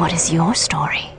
What is your story?